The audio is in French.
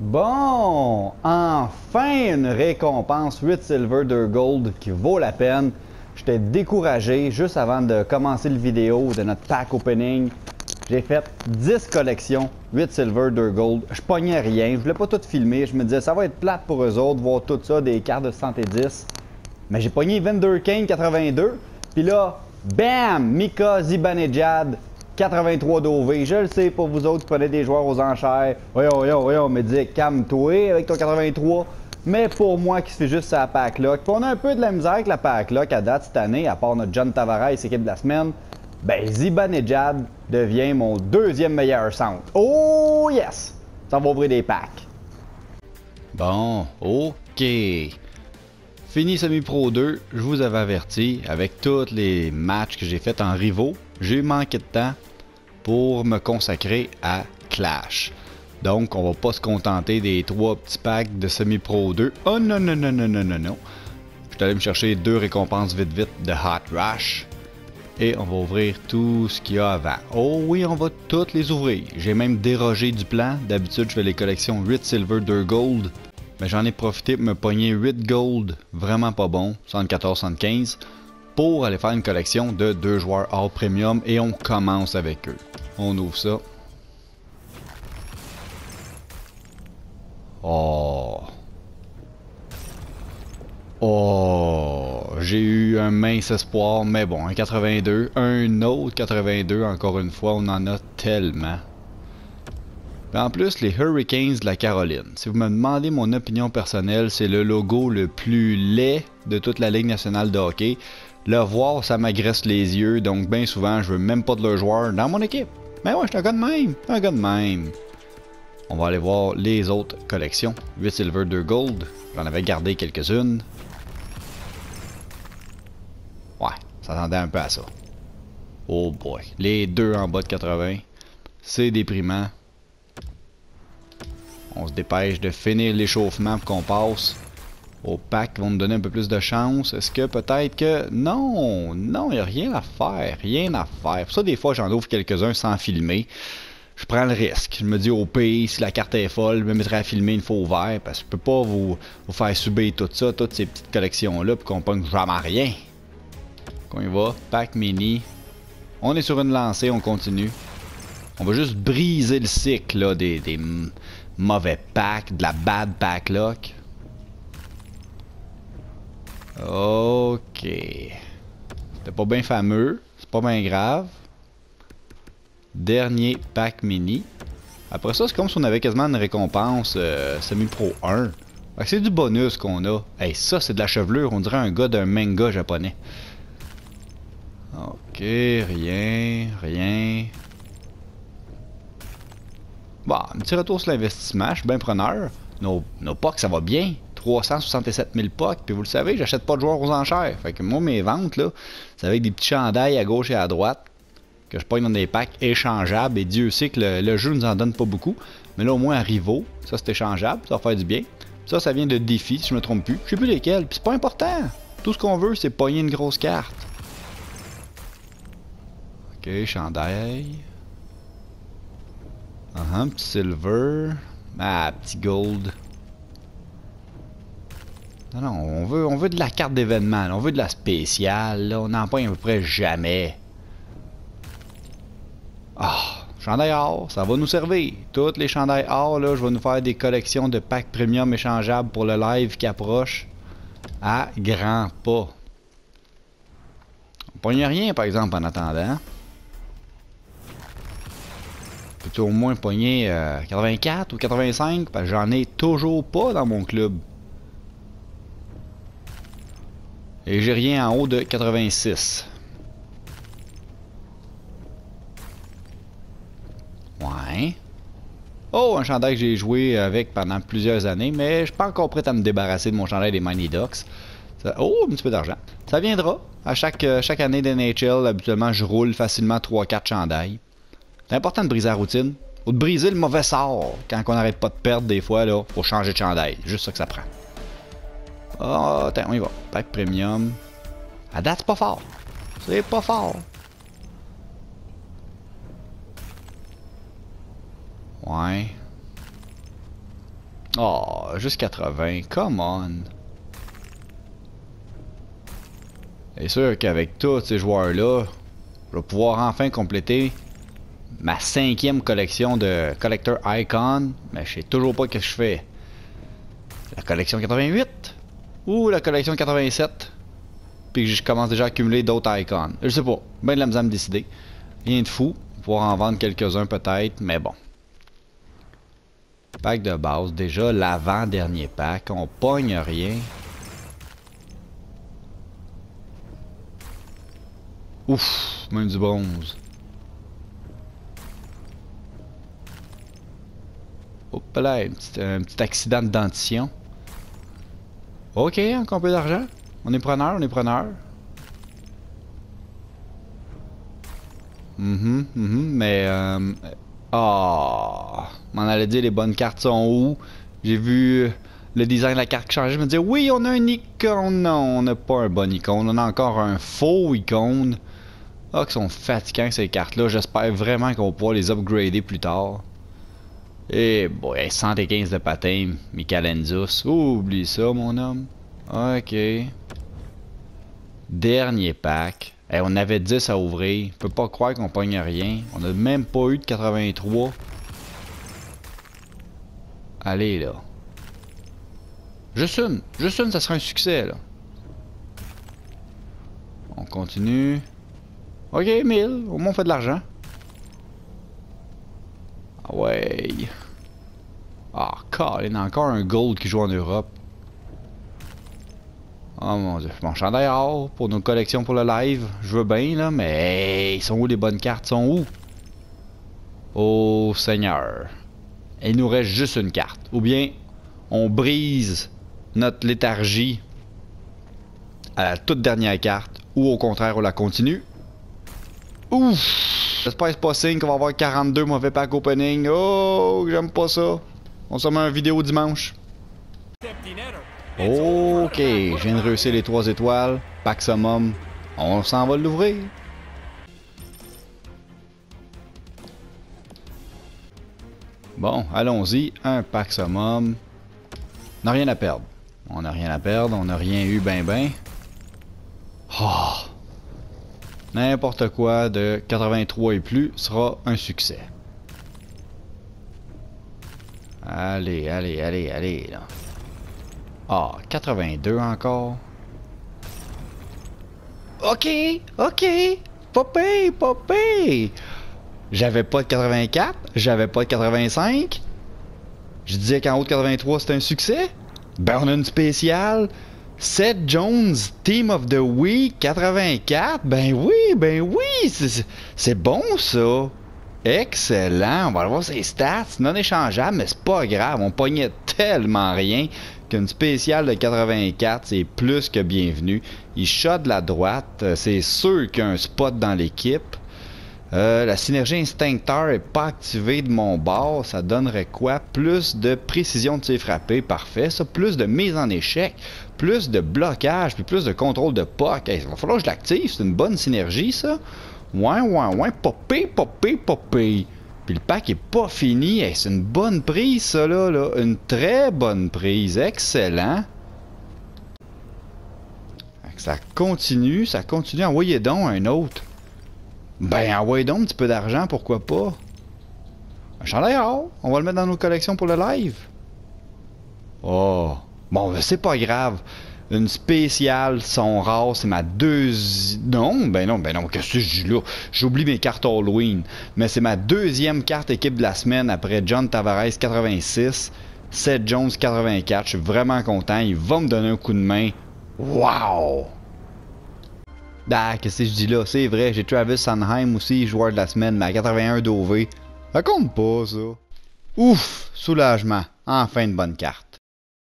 Bon, enfin une récompense 8 Silver 2 Gold qui vaut la peine. J'étais découragé juste avant de commencer le vidéo de notre pack opening. J'ai fait 10 collections, 8 Silver 2 Gold. Je pognais rien, je voulais pas tout filmer. Je me disais ça va être plate pour eux autres, voir tout ça, des cartes de 110. Mais j'ai pogné Vendor King 82. Puis là, bam, Mika Zibanejad 83 d'OV. Je le sais pour vous autres qui prenez des joueurs aux enchères. Voyons, voyons, voyons, me dit calme-toi avec ton 83. Mais pour moi qui fait juste sa pack lock, on a un peu de la misère avec la pack lock à date cette année, à part notre John Tavares, équipe de la semaine, ben Zibanejad devient mon deuxième meilleur centre. Oh yes! Ça va ouvrir des packs. Bon, ok. Fini semi-pro 2, je vous avais averti, avec tous les matchs que j'ai faits en rivaux, j'ai manqué de temps pour me consacrer à Clash. Donc, on va pas se contenter des trois petits packs de semi-pro 2. Oh non, non, non, non, non, non, non. Je suis allé me chercher deux récompenses vite vite de Hot Rush. Et on va ouvrir tout ce qu'il y a avant. Oh oui, on va toutes les ouvrir. J'ai même dérogé du plan. D'habitude, je fais les collections 8 Silver, 2 Gold. Mais j'en ai profité pour me pogner 8 Gold, vraiment pas bon, 74-75, pour aller faire une collection de deux joueurs hors premium et on commence avec eux. On ouvre ça. Oh. Oh. J'ai eu un mince espoir, mais bon, un 82. Un autre 82, encore une fois, on en a tellement. En plus, les Hurricanes de la Caroline. Si vous me demandez mon opinion personnelle, c'est le logo le plus laid de toute la Ligue nationale de hockey. Le voir, ça m'agresse les yeux, donc bien souvent, je veux même pas de leur joueur dans mon équipe. Mais ouais, je suis un gars de même. Un gars de même. On va aller voir les autres collections. 8 Silver, 2 Gold. J'en avais gardé quelques-unes. Ouais, ça s'attendait un peu à ça. Oh boy. Les deux en bas de 80. C'est déprimant. On se dépêche de finir l'échauffement pour qu'on passe au pack vont nous donner un peu plus de chance. Est-ce que peut-être que... Non, non, il n'y a rien à faire, rien à faire. Pour ça, des fois, j'en ouvre quelques-uns sans filmer. Je prends le risque. Je me dis au pays, si la carte est folle, je me mettrai à filmer une fois ouvert, parce que je peux pas vous, faire subir tout ça, toutes ces petites collections-là, puis qu'on pogne jamais rien. Qu'on y va, pack mini. On est sur une lancée, on continue. On va juste briser le cycle là, des, des mauvais packs, de la bad pack lock. Ok. C'était pas bien fameux. C'est pas bien grave. Dernier pack mini. Après ça, c'est comme si on avait quasiment une récompense euh, semi-pro 1. C'est du bonus qu'on a. Hey, ça, c'est de la chevelure. On dirait un gars d'un manga japonais. Ok, rien, rien. Un petit retour sur l'investissement. Je suis bien preneur. Nos, nos packs, ça va bien. 367 000 pucks. Puis vous le savez, j'achète pas de joueurs aux enchères. Fait que moi, mes ventes, là, c'est avec des petits chandails à gauche et à droite que je pogne dans des packs échangeables. Et Dieu sait que le, jeu nous en donne pas beaucoup. Mais là, au moins, à Rivaux, ça c'est échangeable. Ça va faire du bien. Ça, ça vient de défis, si je me trompe plus. Je sais plus lesquels. Puis c'est pas important. Tout ce qu'on veut, c'est pogner une grosse carte. Ok, chandail. Uh -huh, petit silver. Ah, petit gold. Non, non, on veut, on veut de la carte d'événement, on veut de la spéciale, on n'en pogne à peu près jamais. Ah, oh, chandail or, ça va nous servir. Toutes les chandails or, là, je vais nous faire des collections de packs premium échangeables pour le live qui approche à grands pas. On pogne rien, par exemple, en attendant. Peux-tu au moins pogner 84 euh, ou 85? Parce que j'en ai toujours pas dans mon club. Et j'ai rien en haut de 86. Ouais. Oh, un chandail que j'ai joué avec pendant plusieurs années, mais je suis pas encore prêt à me débarrasser de mon chandail des Mighty Ducks. Oh, un petit peu d'argent. Ça viendra. À chaque, euh, chaque année d'NHL, habituellement, je roule facilement 3-4 chandails. C'est important de briser la routine. Ou de briser le mauvais sort. Quand on n'arrête pas de perdre des fois, là, faut changer de chandail. Juste ça que ça prend. Oh, attends, on y va. Pack premium. À date, c'est pas fort. C'est pas fort. Ouais. Oh, juste 80. Come on. C'est sûr qu'avec tous ces joueurs-là, je vais pouvoir enfin compléter ma cinquième collection de Collector Icon. Mais je sais toujours pas ce que je fais. La collection 88 ou la collection 87. Puis je commence déjà à accumuler d'autres icons. Je sais pas. Ben de la misère à me décider. Rien de fou. Pouvoir en vendre quelques-uns peut-être, mais bon. Pack de base. Déjà l'avant-dernier pack. On pogne rien. Ouf, même du bronze. Hop là, un petit, accident de dentition. Ok, encore un peu d'argent. On est preneur, on est preneur. Mhm, mhm, mais... Euh... Oh, m'en allait dire les bonnes cartes sont où? J'ai vu le design de la carte changer. Je me disais, oui, on a un icône. Non, on n'a pas un bon icône. On a encore un faux icône. Ah, qui sont fatigants ces cartes-là. J'espère vraiment qu'on pouvoir les upgrader plus tard. Eh boy, 115 de patin, Michalenzos. oublie ça, mon homme. Ok. Dernier pack. Eh, on avait 10 à ouvrir. Je peux pas croire qu'on pogne rien. On a même pas eu de 83. Allez, là. Juste une. Juste une, ça sera un succès, là. On continue. Ok, 1000. Au moins, on fait de l'argent. Ouais. Ah, il y a encore un gold qui joue en Europe. Oh mon dieu. Bon, chandail pour nos collections pour le live. Je veux bien, là, mais ils sont où les bonnes cartes? Ils sont où? Oh Seigneur. Il nous reste juste une carte. Ou bien, on brise notre léthargie à la toute dernière carte. Ou au contraire, on la continue. Ouf! J'espère c'est pas signe qu'on va avoir 42 mauvais pack opening. Oh, j'aime pas ça. On se met une vidéo dimanche. Ok, je viens de réussir les 3 étoiles. Pack summum. On s'en va l'ouvrir. Bon, allons-y. Un pack summum. On n'a rien à perdre. On n'a rien à perdre. On n'a rien eu ben ben. Oh. N'importe quoi de 83 et plus sera un succès. Allez, allez, allez, allez, là. Ah, 82 encore? OK, OK. Popé, popé. J'avais pas de 84, j'avais pas de 85. Je disais qu'en haut de 83, c'était un succès. Ben, on a. Seth Jones, Team of the Week 84. Ben oui, ben oui, c'est bon ça. Excellent. On va voir ses stats. Non échangeable, mais c'est pas grave. On pognait tellement rien qu'une spéciale de 84, c'est plus que bienvenu. Il shot de la droite. C'est sûr qu'il y a un spot dans l'équipe. Euh, la synergie instincteur est pas activée de mon bord. Ça donnerait quoi? Plus de précision de ses frappés. Parfait. Ça, plus de mise en échec. Plus de blocage. Puis plus de contrôle de puck. il va falloir que je l'active. C'est une bonne synergie, ça. Ouais, ouais, ouais. Popé, popé, popé. Puis le pack est pas fini. c'est une bonne prise, ça, là, là. Une très bonne prise. Excellent. Ça continue, ça continue. Envoyez donc un autre. Ben, envoyez donc un petit peu d'argent, pourquoi pas? Un chandail On va le mettre dans nos collections pour le live. Oh. Bon, ben, c'est pas grave. Une spéciale, son rare, c'est ma deuxième... Non, ben non, ben non, qu'est-ce que je dis là? J'oublie mes cartes Halloween. Mais c'est ma deuxième carte équipe de la semaine après John Tavares 86, Seth Jones 84. Je suis vraiment content. Il va me donner un coup de main. Wow! Ah, qu'est-ce que je dis là? C'est vrai, j'ai Travis Sanheim aussi, joueur de la semaine, mais à 81 d'OV. Ça compte pas, ça. Ouf! Soulagement. Enfin une bonne carte.